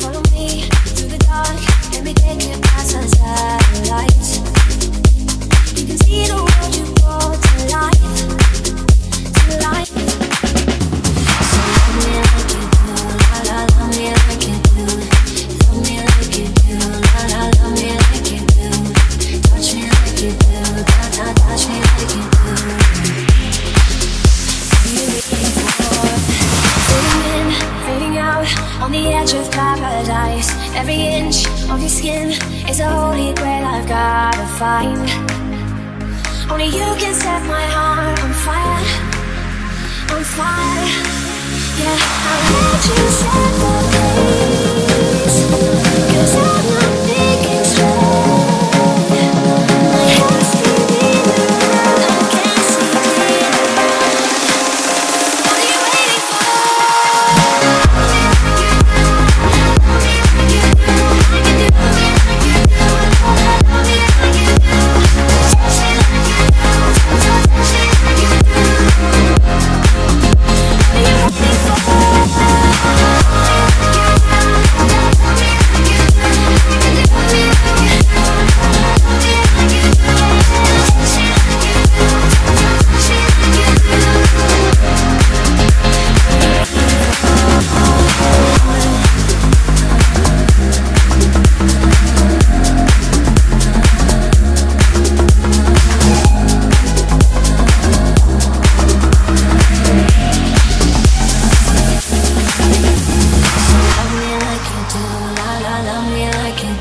Follow me through the dark, let me take you past the lights. edge of paradise. Every inch of your skin is a holy grail I've gotta find. Only you can set my heart on fire. On fire. Yeah, I let you set